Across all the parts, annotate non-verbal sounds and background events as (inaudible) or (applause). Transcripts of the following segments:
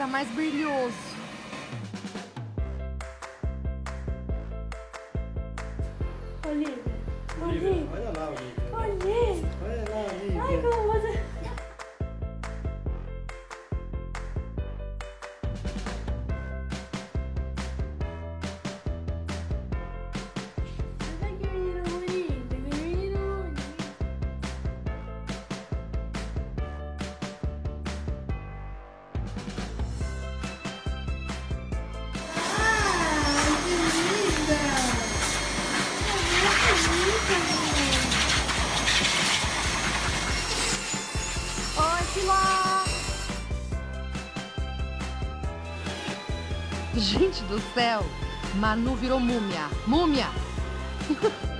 você tá mais brilhoso. Olivia. Olivia. Olha lá. Olivia. (laughs) Gente do céu! Manu virou múmia! Múmia! (laughs)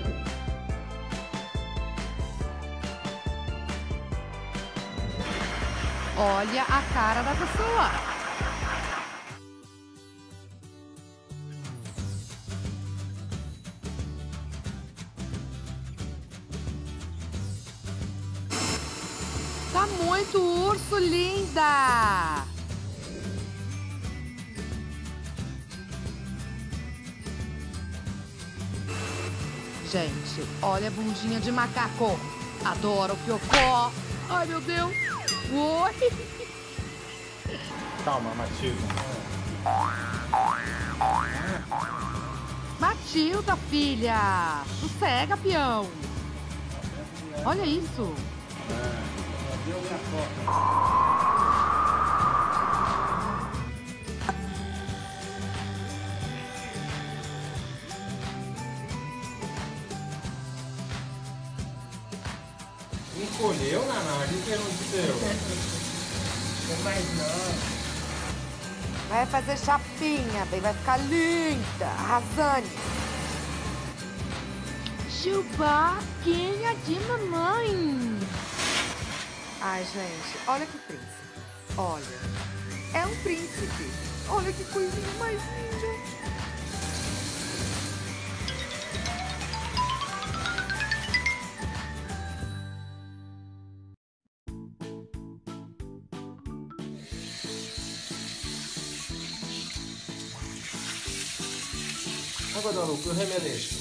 Olha a cara da pessoa! Tá muito urso, linda! Gente, olha a bundinha de macaco. Adoro o piocó. Ai, meu Deus. Oi. (laughs) Calma, Matilda. Matilda, filha. Sossega, peão. Olha isso. Deu minha foto. Encolheu, Naná? O que que aconteceu? Vai fazer chapinha, bem. Vai ficar linda. Arrasane. Chubaquinha de mamãe. Ai, gente, olha que príncipe. Olha. É um príncipe. Olha que coisinha mais linda. Água da loucura, remeleixo.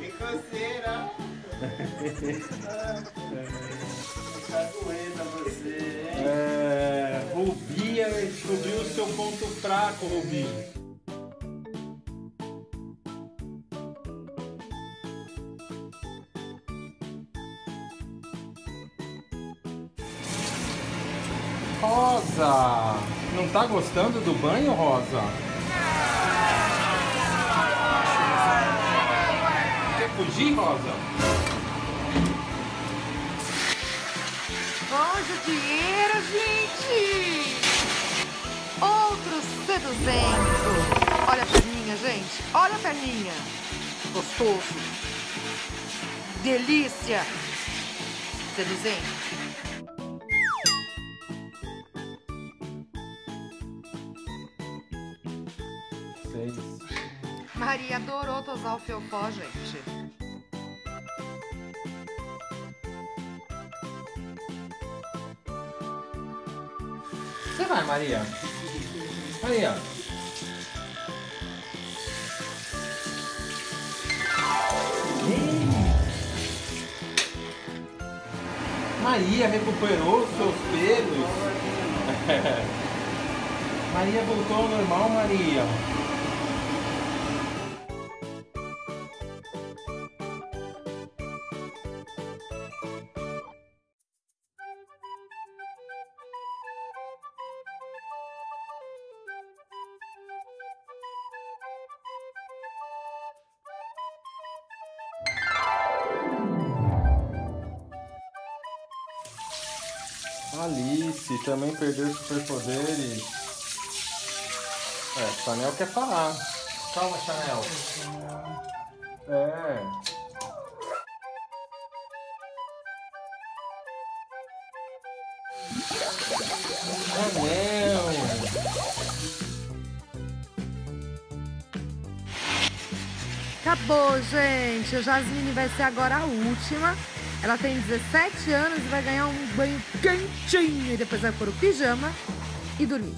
Que coceira! (laughs) Tá doendo você, hein? É, Rubi descobriu o seu ponto fraco, Rubi. Rosa! Não tá gostando do banho, Rosa? Quer fugir, Rosa? Anjo dinheiro, gente! Outro seduzento. Olha a perninha, gente. Olha a perninha. Gostoso. Delícia. Seduzente. Maria adorou tosar o fiofó, gente. Você vai, Maria? Maria. Maria recuperou seus pelos. (laughs) Maria voltou ao normal, Maria. Alice também perdeu os superpoderes. É, Chanel quer falar. Calma, Chanel. É. Chanel. acabou, gente. A Jasmine vai ser agora a última. Ela tem 17 anos e vai ganhar um banho quentinho. E depois vai pôr o pijama e dormir.